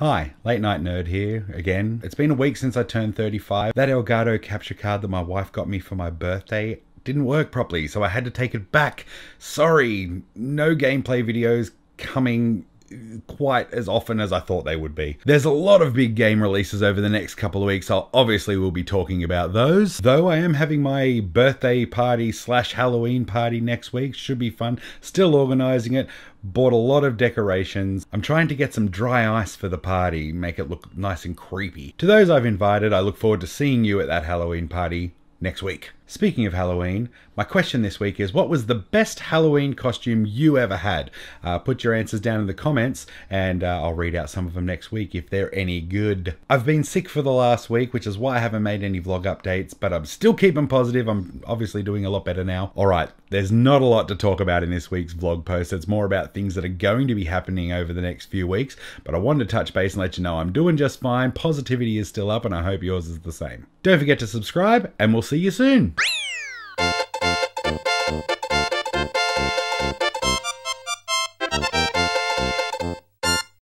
Hi, Late Night Nerd here again. It's been a week since I turned 35. That Elgato capture card that my wife got me for my birthday didn't work properly, so I had to take it back. Sorry, no gameplay videos coming quite as often as I thought they would be. There's a lot of big game releases over the next couple of weeks. I'll obviously we'll be talking about those. Though I am having my birthday party slash Halloween party next week. Should be fun. Still organizing it. Bought a lot of decorations. I'm trying to get some dry ice for the party, make it look nice and creepy. To those I've invited, I look forward to seeing you at that Halloween party next week. Speaking of Halloween, my question this week is what was the best Halloween costume you ever had? Uh, put your answers down in the comments and uh, I'll read out some of them next week if they're any good. I've been sick for the last week, which is why I haven't made any vlog updates, but I'm still keeping positive. I'm obviously doing a lot better now. All right, there's not a lot to talk about in this week's vlog post. It's more about things that are going to be happening over the next few weeks, but I wanted to touch base and let you know I'm doing just fine. Positivity is still up and I hope yours is the same. Don't forget to subscribe and we'll see you soon.